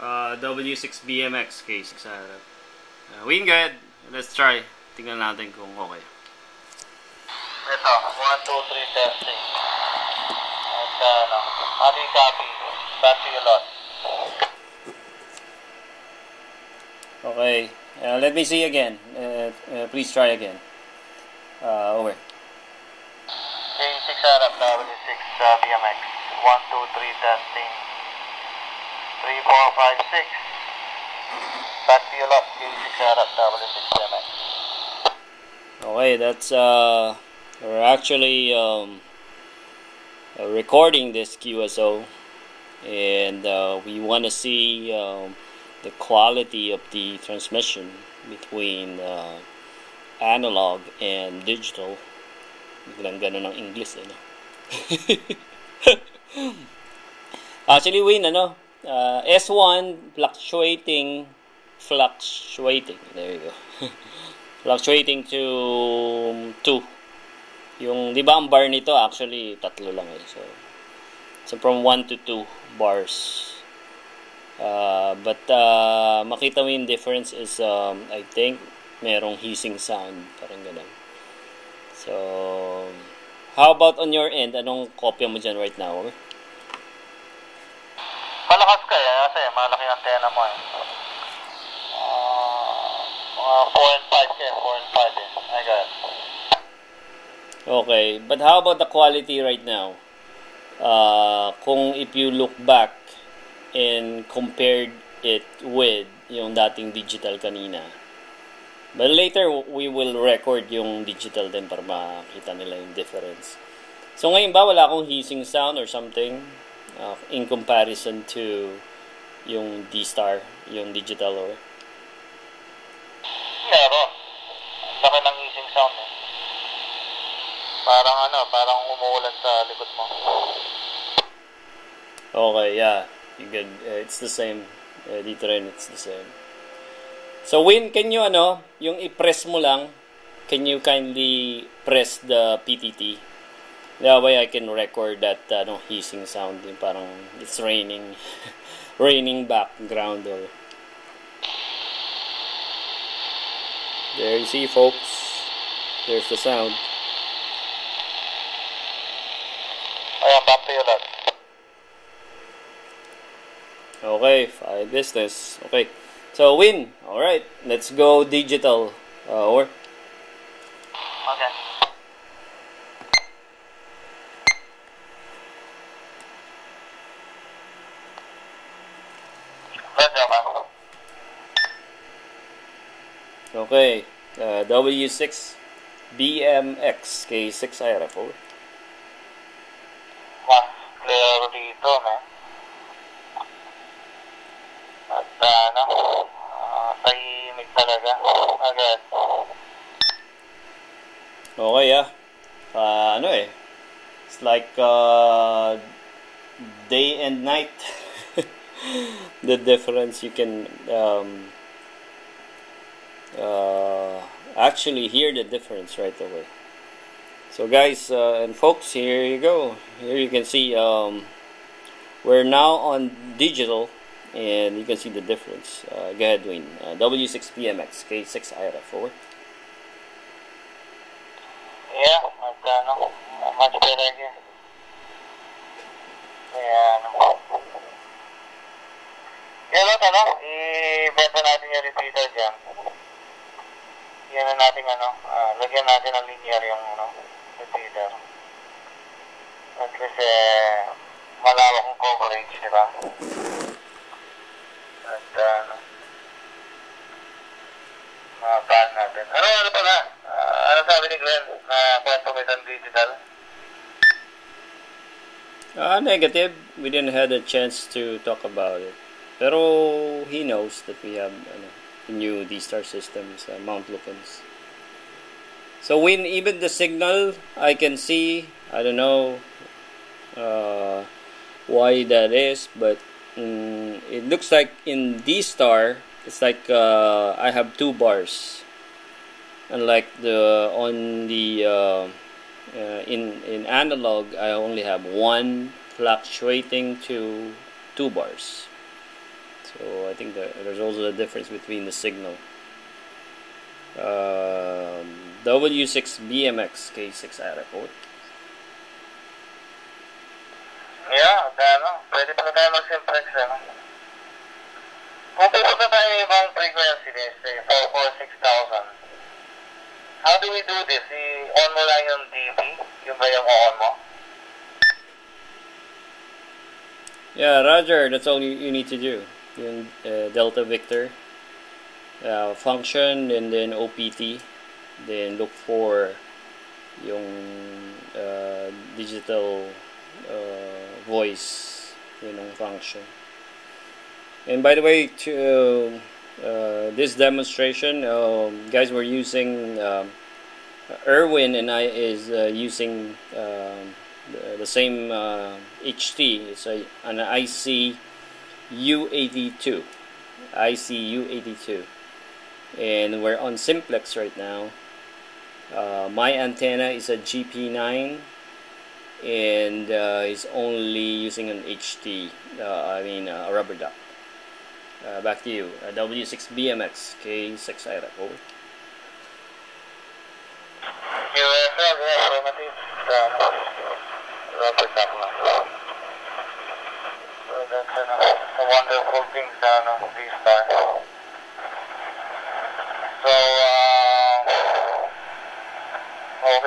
uh, W6BMX case sa harap. Uh, Win, go ahead. Let's try. Tingnan natin kung okay. Ito, 1, 2, 3, testing. At ano, Adi copy, battery a lot. Okay. Uh, let me see again. Uh, uh, please try again. Uh, over. K6 harap, W6 uh, BMX. 1, 2, 3, testing. 3, 4, 5, 6. Battery a lot, K6 harap, W6 BMX. Okay, that's uh, we're actually um, uh, recording this QSO, and uh, we want to see um, the quality of the transmission between uh, analog and digital. Biglang ganun ang English, eh, no? Actually, Win, ano? Uh, S1 fluctuating, fluctuating. There you go. fluctuating to 2. Yung, di ba ang bar nito, actually, tatlo lang eh. So, so from 1 to 2 bars. Uh, but, uh, makita mo yung difference is, um, I think, merong hissing sound. Parang ganun. So, how about on your end? Anong kopya mo dyan right now? Kasi malaki ang antena mo eh. Uh, mga 4 and 5 ka eh, 4 and 5 eh. I got it. Okay, but how about the quality right now? Uh, kung if you look back and compared it with yung dating digital kanina. But later, we will record yung digital din para makita nila yung difference. So ngayon ba, wala akong hissing sound or something uh, in comparison to yung D-Star, yung digital or... Meron. Laki ng hissing sound eh. Parang ano, parang umuulan sa likod mo. Okay, yeah. You good. Uh, it's the same. Uh, dito rin, it's the same. So, Win, can you, ano, yung i-press mo lang, can you kindly press the PTT? That way I can record that, ano, hissing sound. Yung parang, it's raining. raining background or... There you see, folks. There's the sound. Ayan, battery ulit. Okay, file business. Okay. So, win. Alright, let's go digital. Uh, or, Okay. Okay. Uh, W6 BMX K6 IRF. Over. Mas clear dito, man. At ano, uh, tahimik talaga. Agad. Okay, yeah. Uh, ano eh. It's like uh, day and night. the difference you can um, uh, actually hear the difference right away. So guys uh, and folks, here you go. Here you can see um, we're now on digital and you can see the difference. Uh, go ahead, Dwayne. Uh, W6 BMX K6 IRF forward. Yeah, at ano, uh, much better here. Kaya ano. Kaya lot, ano, i-benta natin yung repeater dyan. Yan na natin ano, ah, lagyan natin linear yung ano. At malawak ang coverage, di ba? At ano, mga plan natin. Ano, ano? Ah, ano sabi ni Glenn na digital? Uh, negative. We didn't have a chance to talk about it. Pero he knows that we have ano, new D-Star systems, uh, Mount Lukens. So when even the signal, I can see, I don't know uh, why that is, but mm, it looks like in D-Star, it's like uh, I have two bars. Unlike the on the uh, uh, in in analog, I only have one fluctuating to two bars. So I think there's also a difference between the signal. Um, W6 BMX K6 IRF. Yeah, ano, pwede pa tayo mag-simplex, ano. Kung pupunta tayo ibang frequency, let's say, 446,000. How do we do this? I-on mo lang yung DV? Yung ba yung on mo? Yeah, Roger. That's all you, you need to do. Yung uh, Delta Victor uh, function and then OPT. Then look for yung uh, digital uh, voice yun function. And by the way, to uh, this demonstration, um, guys, we're using um, Erwin and I is uh, using um, the, the, same HT. It's a, an IC U82, IC U82, and we're on simplex right now. Uh, my antenna is a GP9 and uh, is only using an HT, uh, I mean uh, a rubber duck. Uh, back to you, W6BMX K6 IRAP, over. USL, affirmative, um, that's a D-Star.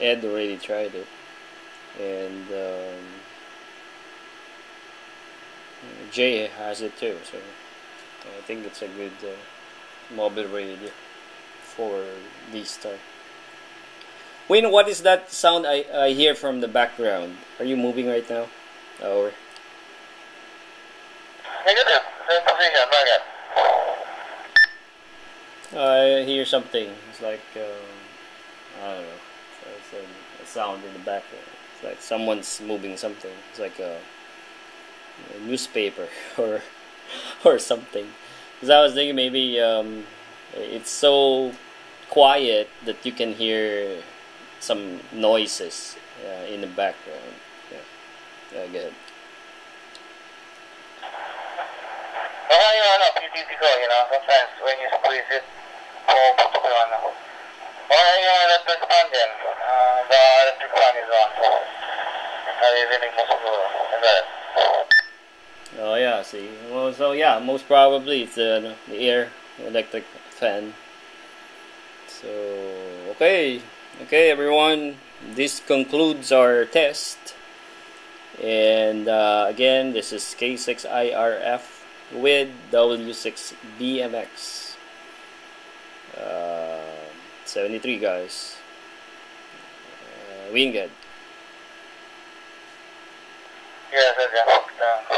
Ed already tried it, and um, Jay has it too. So I think it's a good uh, mobile radio for D-Star. Wayne, what is that sound I, I hear from the background? Are you moving right now? Bakit? I hear something. It's like um, I don't know. It's a, a sound in the background. It's like someone's moving something. It's like a, a newspaper or or something. Because I was thinking maybe um, it's so quiet that you can hear some noises uh, in the background. Yeah, yeah go ahead. Baka yung ano, PTT ko, you know, sometimes when you squeeze it, pumuputok yung ano. Baka yung electric fan din. Uh, Is? Oh yeah, see. Well, so yeah, most probably it's the the air electric fan. So okay, okay, everyone. This concludes our test. And uh, again, this is K6IRF with W6BMX. Uh, 73 guys. Winged. Yes, yes, yeah.